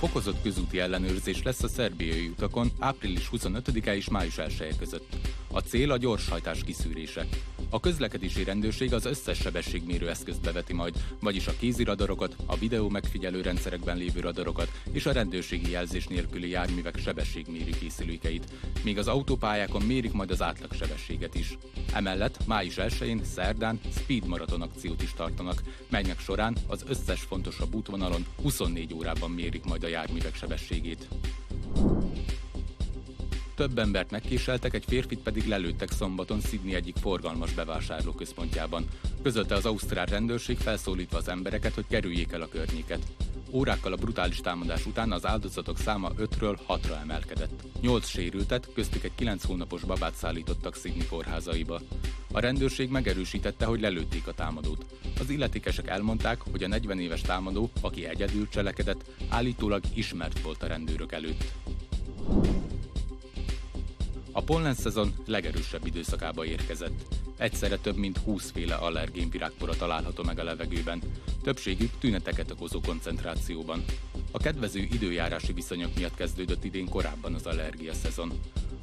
Fokozott közúti ellenőrzés lesz a szerbiai utakon április 25-e és május 1 között. A cél a gyorshajtás kiszűrése. A közlekedési rendőrség az összes sebességmérő eszközt beveti majd, vagyis a kéziradarokat, a videó megfigyelő rendszerekben lévő radarokat és a rendőrségi jelzés nélküli járművek sebességmérő készülékeit, míg az autópályákon mérik majd az átlagsebességet is. Emellett május 1-én szerdán Speed Marathon akciót is tartanak, melynek során az összes fontosabb útvonalon 24 órában mérik majd a járművek sebességét. Több embert megkéseltek, egy férfit pedig lelőttek szombaton Sydney egyik forgalmas bevásárlóközpontjában. Közölte az ausztrál rendőrség felszólítva az embereket, hogy kerüljék el a környéket. Órákkal a brutális támadás után az áldozatok száma 5-ről 6-ra emelkedett. 8 sérültet, köztük egy 9 hónapos babát szállítottak Sydney kórházaiba. A rendőrség megerősítette, hogy lelőtték a támadót. Az illetékesek elmondták, hogy a 40 éves támadó, aki egyedül cselekedett, állítólag ismert volt a rendőrök előtt. A pollen szezon legerősebb időszakába érkezett. Egyszerre több mint 20 féle allergén virágpora található meg a levegőben, többségük tüneteket okozó koncentrációban. A kedvező időjárási viszonyok miatt kezdődött idén korábban az allergia szezon.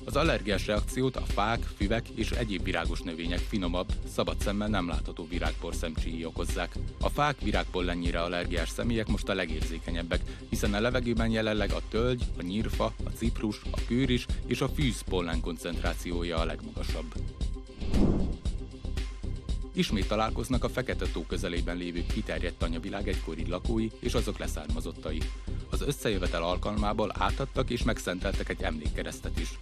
Az allergiás reakciót a fák, füvek és egyéb virágos növények finomabb, szabad szemmel nem látható virágpor szemcséi okozzák. A fák virágpollennyire allergiás személyek most a legérzékenyebbek, hiszen a levegőben jelenleg a tölgy, a nyírfa, a ciprus, a kőris és a fűz pollen koncentrációja a legmagasabb. Ismét találkoznak a Fekete-tó közelében lévő kiterjedt tanyavilág egykori lakói és azok leszármazottai. Az összejövetel alkalmából átadtak és megszenteltek egy emlékkeresztet is.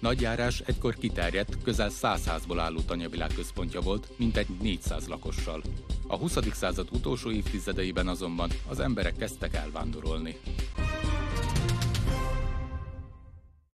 Nagyjárás egykor kiterjedt, közel 100 házból álló tanyavilág központja volt, mintegy 400 lakossal. A 20. század utolsó évtizedeiben azonban az emberek kezdtek elvándorolni.